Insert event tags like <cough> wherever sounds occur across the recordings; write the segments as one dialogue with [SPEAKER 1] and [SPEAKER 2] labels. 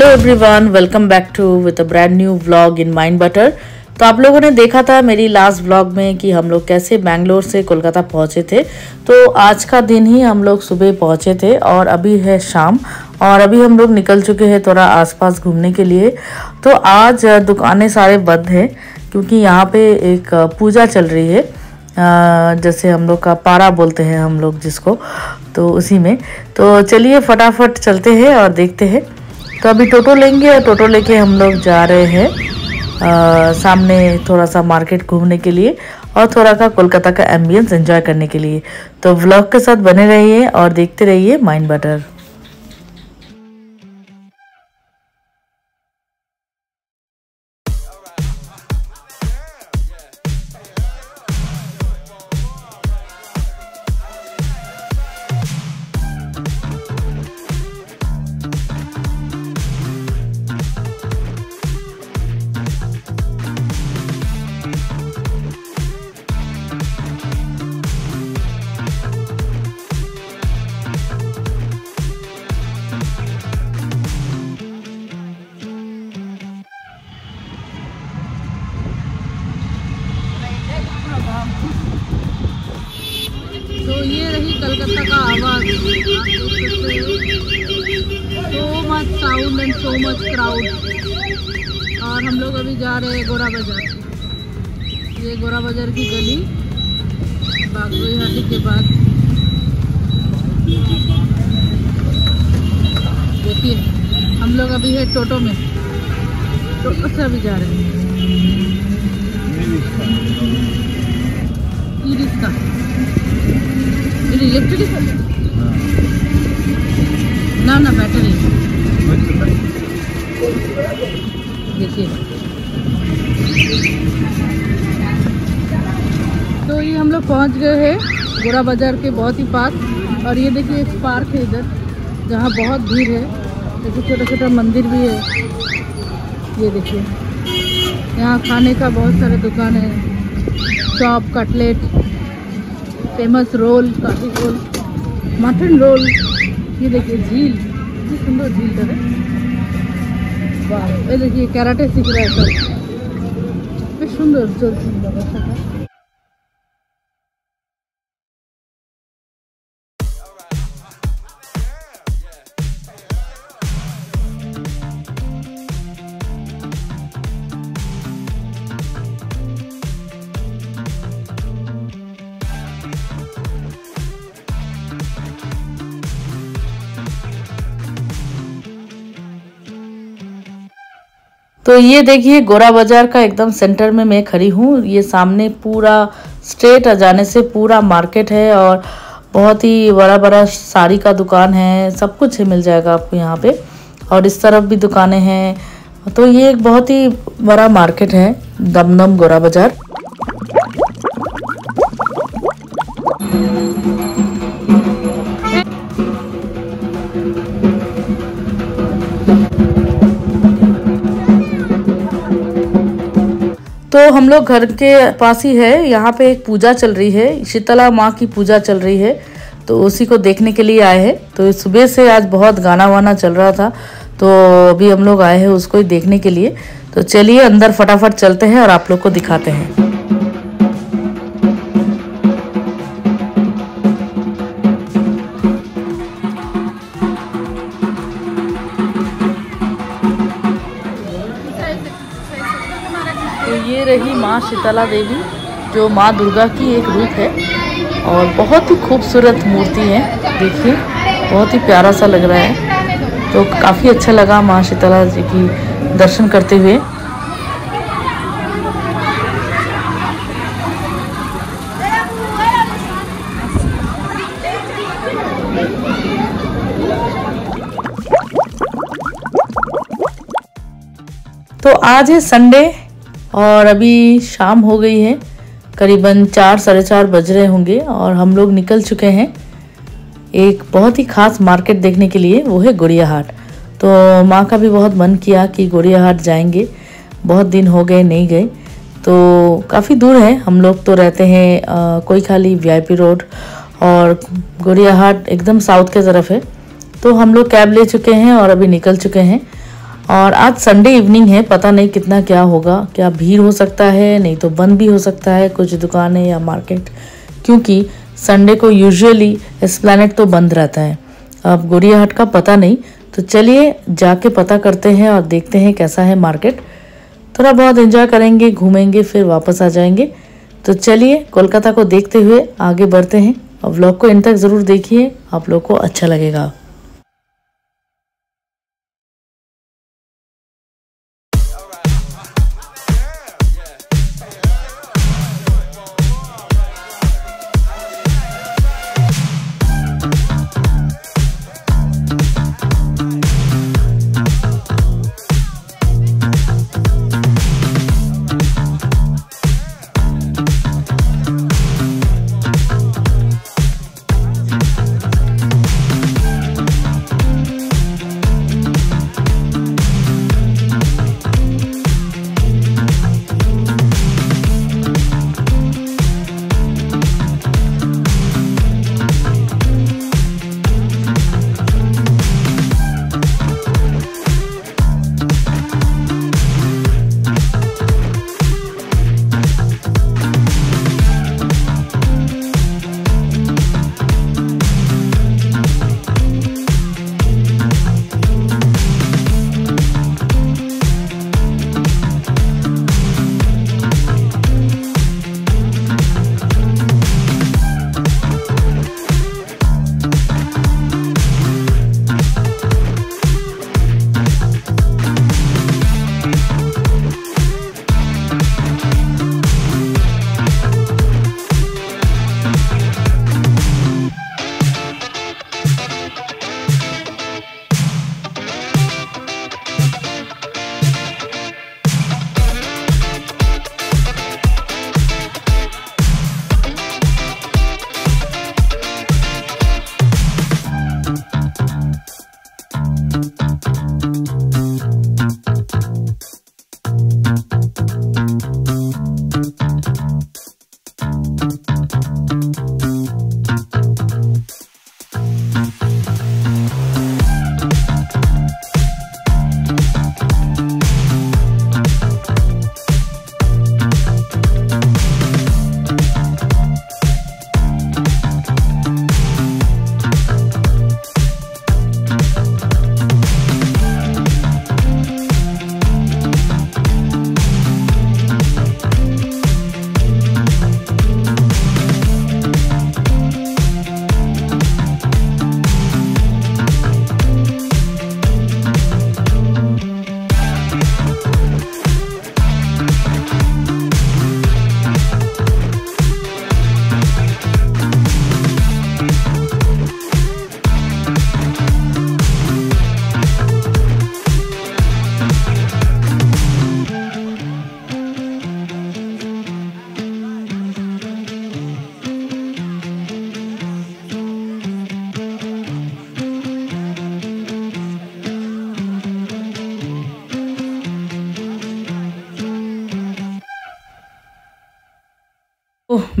[SPEAKER 1] Hello everyone welcome back to with a brand new vlog in Mind Butter तो आप लोगों ने देखा था मेरी लास्ट व्लॉग में कि हम लोग कैसे बैंगलोर से कोलकाता पहुँचे थे। तो आज का दिन ही हम लोग सुबह पहुँचे थे और अभी है शाम और अभी हम लोग निकल चुके हैं थोड़ा आसपास घूमने के लिए। तो आज दुकानें सारे बंद हैं क्योंकि यहाँ पे एक पूजा चल रही है। जैसे हम लोग का पारा बोलते हैं हम लोग जिसको तो उसी में। तो चलिए फटाफट चलते हैं और देखते हैं। तो अभी टोटो लेंगे और टोटो लेके हम लोग जा रहे हैं सामने थोड़ा सा मार्केट घूमने के लिए और थोड़ा सा कोलकाता का एम्बियंस एंजॉय करने के लिए। तो व्लॉग के साथ बने रहिए और देखते रहिए Mind Butter.
[SPEAKER 2] Much sound and so much crowd और हम लोग अभी जा रहे हैं गोरा बाज़ार। ये गोरा बाज़ार की गली बागोई हाटी के बाद। देखिए, हम लोग अभी है टोटो में। टोटो से अभी जा रहे हैं। E rickshaw electric? ना ना, बैटरी। देखिए। तो ये हम लोग पहुँच गए हैं गोरा बाज़ार के बहुत ही पास। और ये देखिए एक पार्क है इधर, जहाँ बहुत भीड़ है। जैसे छोटा छोटा मंदिर भी है। ये देखिए। यहाँ खाने का बहुत सारे दुकान है। चॉप, कटलेट, फ़ेमस रोल काफ़ी रोल, मटन रोल। ये देखिए झील सुंदर झील है। वाह ये देखिए कराटे सीख रहा है
[SPEAKER 1] तो ये देखिए, गोरा बाज़ार का एकदम सेंटर में मैं खड़ी हूँ। ये सामने पूरा स्ट्रेट जाने से पूरा मार्केट है और बहुत ही बड़ा बड़ा साड़ी का दुकान है। सब कुछ है, मिल जाएगा आपको यहाँ पे। और इस तरफ़ भी दुकानें हैं। तो ये एक बहुत ही बड़ा मार्केट है, दमदम गोरा बाज़ार। हम लोग घर के पास ही है, यहाँ पे एक पूजा चल रही है, शीतला माँ की पूजा चल रही है तो उसी को देखने के लिए आए हैं। तो सुबह से आज बहुत गाना वाना चल रहा था तो अभी हम लोग आए हैं उसको ही देखने के लिए। तो चलिए अंदर फटाफट चलते हैं और आप लोग को दिखाते हैं। रही माँ शीतला देवी, जो माँ दुर्गा की एक रूप है। और बहुत ही खूबसूरत मूर्ति है, देखिए, बहुत ही प्यारा सा लग रहा है। तो काफ़ी अच्छा लगा माँ शीतला जी की दर्शन करते हुए। तो आज है संडे और अभी शाम हो गई है, करीबन चार, साढ़े चार बज रहे होंगे और हम लोग निकल चुके हैं एक बहुत ही ख़ास मार्केट देखने के लिए, वो है गुड़िया हाट तो माँ का भी बहुत मन किया कि गुड़िया हाट जाएँगे, बहुत दिन हो गए नहीं गए तो काफ़ी दूर है, हम लोग तो रहते हैं कोई खाली वीआईपी रोड और गुड़िया हाट एकदम साउथ के तरफ़ है। तो हम लोग कैब ले चुके हैं और अभी निकल चुके हैं। और आज संडे इवनिंग है, पता नहीं कितना क्या होगा, क्या भीड़ हो सकता है, नहीं तो बंद भी हो सकता है, कुछ दुकानें या मार्केट क्योंकि संडे को यूजुअली प्लानट तो बंद रहता है। अब गोरियाहाट का पता नहीं तो चलिए जाके पता करते हैं और देखते हैं कैसा है मार्केट थोड़ा बहुत एंजॉय करेंगे, घूमेंगे, फिर वापस आ जाएँगे। तो चलिए कोलकाता को देखते हुए आगे बढ़ते हैं। और व्लॉग को इन तक ज़रूर देखिए, आप लोग को अच्छा लगेगा।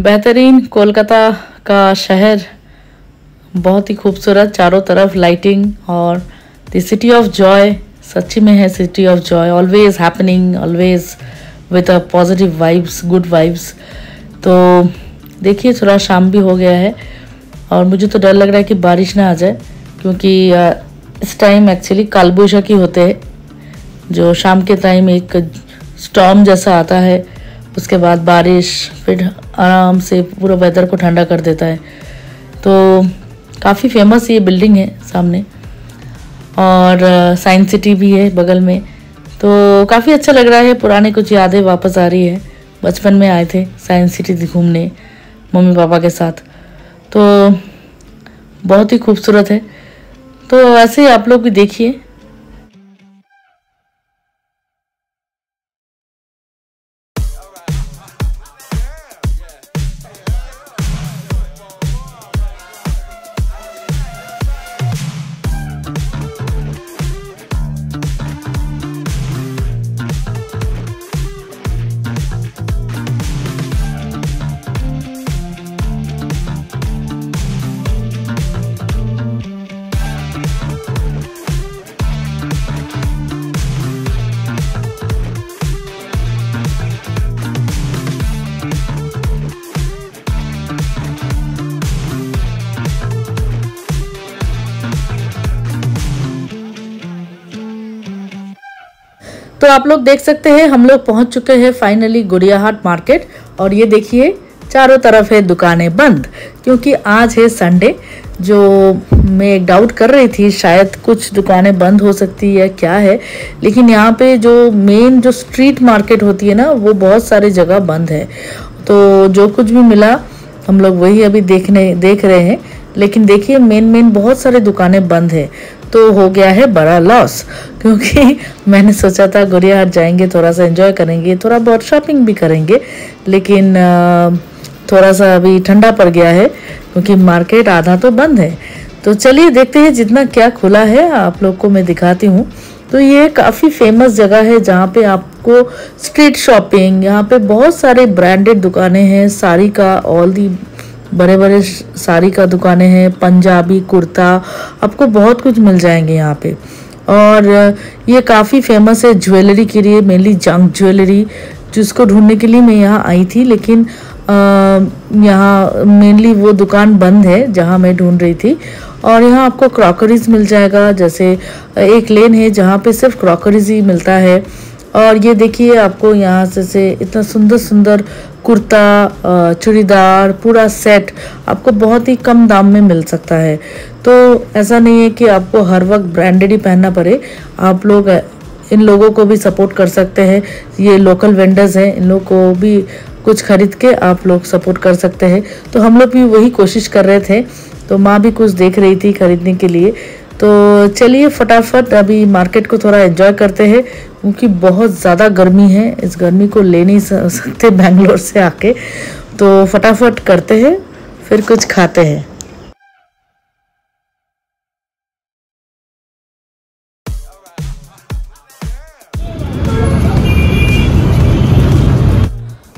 [SPEAKER 1] बेहतरीन कोलकाता का शहर, बहुत ही खूबसूरत, चारों तरफ़ लाइटिंग और द सिटी ऑफ़ जॉय सच्ची में है city of joy always happening always with a positive vibes good vibes तो देखिए, थोड़ा शाम भी हो गया है और मुझे तो डर लग रहा है कि बारिश ना आ जाए, क्योंकि इस टाइम एक्चुअली कालबोशा होते हैं, जो शाम के टाइम एक स्टॉम जैसा आता है। उसके बाद बारिश, फिर आराम से पूरा वेदर को ठंडा कर देता है। तो काफ़ी फ़ेमस ये बिल्डिंग है सामने। और साइंस सिटी भी है बगल में। तो काफ़ी अच्छा लग रहा है, पुराने कुछ यादें वापस आ रही है। बचपन में आए थे साइंस सिटी घूमने, मम्मी पापा के साथ। तो बहुत ही खूबसूरत है। तो ऐसे ही आप लोग भी देखिए। आप लोग देख सकते हैं, हम लोग पहुँच चुके हैं फाइनली गुड़ियाहाट मार्केट और ये देखिए, चारों तरफ़ है दुकानें बंद, क्योंकि आज है संडे जो मैं एक डाउट कर रही थी, शायद कुछ दुकानें बंद हो सकती है क्या है, लेकिन यहाँ पे जो मेन जो स्ट्रीट मार्केट होती है ना, वो बहुत सारी जगह बंद है। तो जो कुछ भी मिला, हम लोग वही अभी देखने, देख रहे हैं, लेकिन देखिए मेन मेन बहुत सारे दुकानें बंद है। तो हो गया है बड़ा लॉस क्योंकि <laughs> मैंने सोचा था, गुड़िया जाएँगे थोड़ा सा एंजॉय करेंगे, थोड़ा बहुत शॉपिंग भी करेंगे. लेकिन थोड़ा सा अभी ठंडा पड़ गया है, क्योंकि मार्केट आधा तो बंद है. तो चलिए देखते हैं जितना क्या खुला है, आप लोग को मैं दिखाती हूँ. तो ये काफ़ी फ़ेमस जगह है जहाँ पे आपको स्ट्रीट शॉपिंग यहाँ पे बहुत सारे ब्रांडेड दुकानें हैं, साड़ी का ऑल दी बड़े बड़े साड़ी का दुकानें हैं, पंजाबी कुर्ता, आपको बहुत कुछ मिल जाएँगे यहाँ पे। और ये काफ़ी फ़ेमस है ज्वेलरी के लिए मेनली जंक ज्वेलरी, जिसको ढूँढने के लिए मैं यहाँ आई थी, लेकिन यहाँ मेनली वो दुकान बंद है जहाँ मैं ढूंढ रही थी। और यहाँ आपको क्रॉकरीज मिल जाएगा, जैसे एक लेन है जहाँ पे सिर्फ़ क्रॉकरीज ही मिलता है। और ये देखिए आपको यहाँ से से इतना सुंदर सुंदर कुर्ता चूड़ीदार पूरा सेट आपको बहुत ही कम दाम में मिल सकता है। तो ऐसा नहीं है कि आपको हर वक्त ब्रांडेड ही पहनना पड़े। आप लोग इन लोगों को भी सपोर्ट कर सकते हैं। ये लोकल वेंडर्स हैं, इन लोगों को भी कुछ खरीद के आप लोग सपोर्ट कर सकते हैं। तो हम लोग भी वही कोशिश कर रहे थे। तो माँ भी कुछ देख रही थी खरीदने के लिए। तो चलिए फटाफट अभी मार्केट को थोड़ा एंजॉय करते हैं। क्योंकि बहुत ज़्यादा गर्मी है, इस गर्मी को ले नहीं सकते <laughs> बैंगलोर से आके। तो फटाफट करते हैं, फिर कुछ खाते हैं।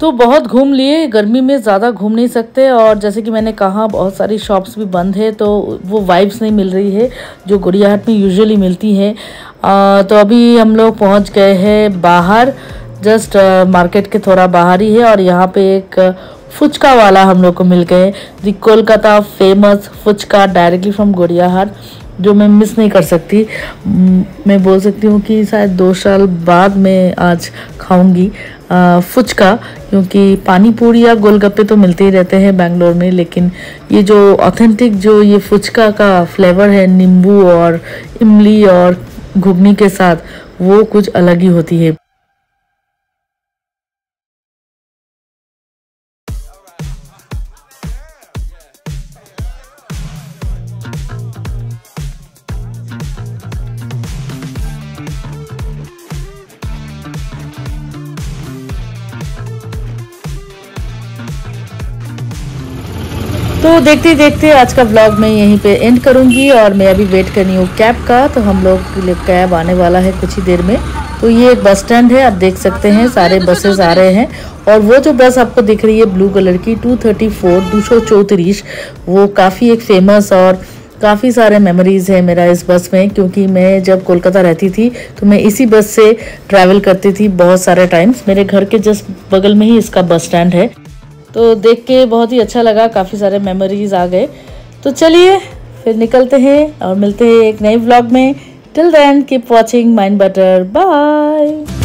[SPEAKER 1] तो बहुत घूम लिए, गर्मी में ज़्यादा घूम नहीं सकते और जैसे कि मैंने कहा, बहुत सारी शॉप्स भी बंद है तो वो वाइब्स नहीं मिल रही है, जो गुड़ियाहाट में यूजुअली मिलती है। तो अभी हम लोग पहुँच गए हैं बाहर जस्ट मार्केट के थोड़ा बाहर ही है और यहाँ पे एक फुचका वाला हम लोग को मिल गए the Kolkata famous fuchka directly from Gariahat. जो मैं मिस नहीं कर सकती, मैं बोल सकती हूँ कि शायद दो साल बाद मैं आज खाऊँगी फुचका, क्योंकि पानी पूरी या गोलगप्पे तो मिलते ही रहते हैं बेंगलोर में, लेकिन ये जो ऑथेंटिक जो ये फुचका का फ्लेवर है, नींबू और इमली और घुगनी के साथ, वो कुछ अलग ही होती है। तो देखते देखते आज का ब्लॉग मैं यहीं पे एंड करूँगी और मैं अभी वेट करनी हूँ कैब का तो हम लोग के लिए कैब आने वाला है कुछ ही देर में। तो ये एक बस स्टैंड है, आप देख सकते हैं, सारे बसेस आ रहे हैं। और वो जो बस आपको दिख रही है ब्लू कलर की 234 दो सौ चौतरीस वो काफ़ी एक फ़ेमस और काफ़ी सारे मेमोरीज़ है मेरा इस बस में, क्योंकि मैं जब कोलकाता रहती थी तो मैं इसी बस से ट्रैवल करती थी बहुत सारे टाइम्स मेरे घर के जस्ट बगल में ही इसका बस स्टैंड है। तो देख के बहुत ही अच्छा लगा, काफ़ी सारे मेमोरीज आ गए। तो चलिए, फिर निकलते हैं और मिलते हैं एक नए ब्लॉग में। Till then keep watching Mind Butter bye